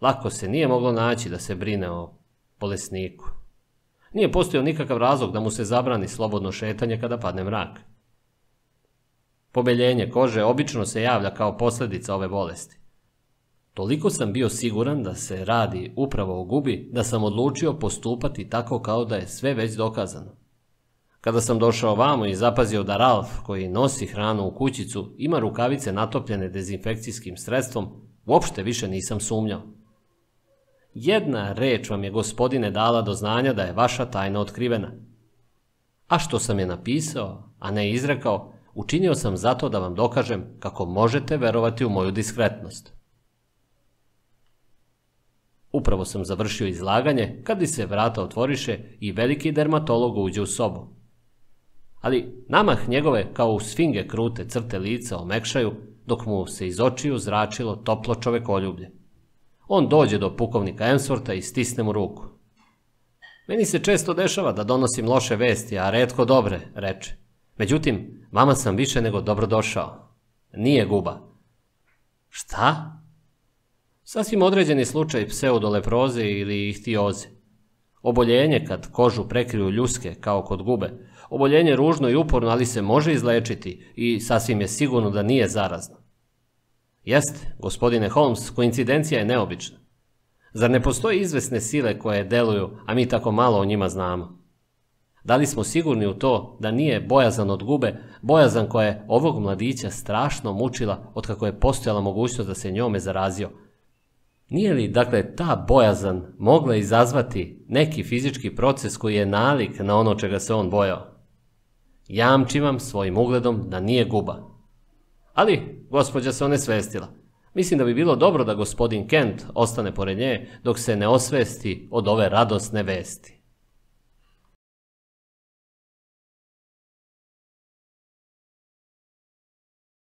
[SPEAKER 2] lako se nije moglo naći da se brine o bolesniku. Nije postojao nikakav razlog da mu se zabrani slobodno šetanje kada padne mrak. Pobeljenje kože obično se javlja kao posljedica ove bolesti. Toliko sam bio siguran da se radi upravo o gubi, da sam odlučio postupati tako kao da je sve već dokazano. Kada sam došao vamo i zapazio da Ralf, koji nosi hranu u kućicu, ima rukavice natopljene dezinfekcijskim sredstvom, uopšte više nisam sumnjao. Jedna reč vam je gospodine dala do znanja da je vaša tajna otkrivena. A što sam je napisao, a ne izrekao, učinio sam zato da vam dokažem kako možete verovati u moju diskretnost. Upravo sam završio izlaganje kad bi se vrata otvoriše i veliki dermatolog uđe u sobu. Ali namah njegove kao u sfinge krute crte lica omekšaju dok mu se iz očiju zračilo toplo čovekoljublje. On dođe do pukovnika Emsworta i stisne mu ruku. Meni se često dešava da donosim loše vesti, a redko dobre, reče. Međutim, vama sam više nego dobrodošao. Nije guba. Šta? Sasvim određeni slučaj pseudoleproze ili ihtioze. Oboljenje kad kožu prekriju ljuske, kao kod gube. Oboljenje ružno i uporno, ali se može izlečiti i sasvim je sigurno da nije zarazno. Jeste, gospodine Holmes, koincidencija je neobična. Zar ne postoje izvesne sile koje deluju, a mi tako malo o njima znamo? Da li smo sigurni u to da nije bojazan od gube, bojazan koja je ovog mladića strašno mučila od kako je postojala mogućnost da se njome zarazio? Nije li, dakle, ta bojazan mogla izazvati neki fizički proces koji je nalik na ono čega se on bojao? Jamčim vam svojim ugledom da nije guba. Ali, gospođa se onesvestila. Mislim da bi bilo dobro da gospodin Kent ostane pored nje dok se ne osvesti od ove radosne vesti.